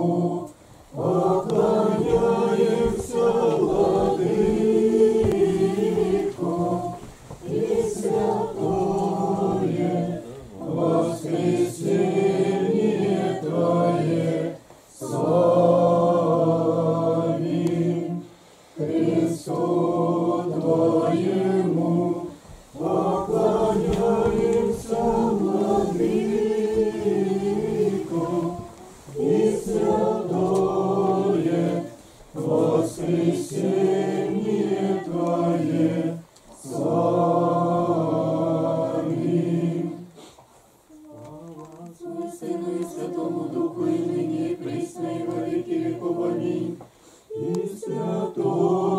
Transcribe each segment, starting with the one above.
Отцу Аминь. И святое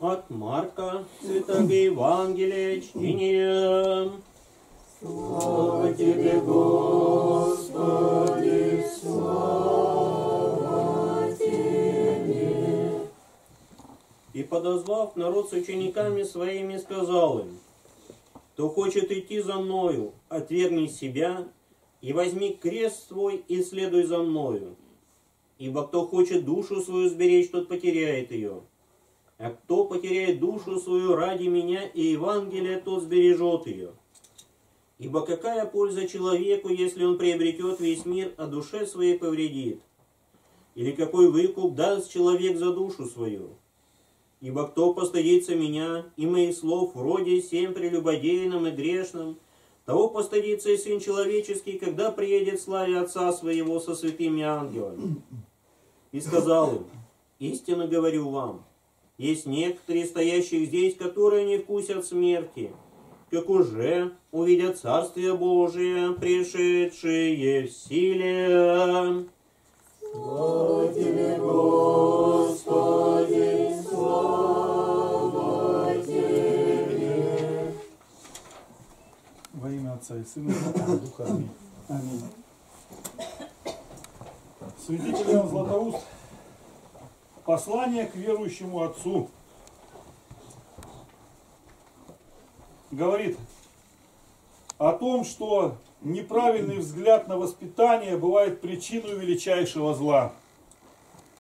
От Марка Святого Евангелия чтение. Слава Тебе, Господи, слава Тебе. И подозвав народ с учениками своими, сказал им, кто хочет идти за мною, отвергни себя и возьми крест свой и следуй за мною. Ибо кто хочет душу свою сберечь, тот потеряет ее. А кто потеряет душу свою ради меня и Евангелия, тот сбережет ее. Ибо какая польза человеку, если он приобретет весь мир, а душе своей повредит? Или какой выкуп даст человек за душу свою? Ибо кто постыдится меня и моих слов вроде семь прелюбодейным и грешным, того постыдится и Сын Человеческий, когда приедет в славе Отца Своего со святыми ангелами. И сказал им, истинно говорю вам, есть некоторые стоящие здесь, которые не вкусят смерти, как уже увидят Царствие Божие, пришедшее в силе. Тебе, Господи, слава Тебе. Во имя Отца и Сына и Духа. Аминь. Аминь. Святитель Иоанн Златоуст. Послание к верующему отцу. Говорит о том, что неправильный взгляд на воспитание бывает причиной величайшего зла –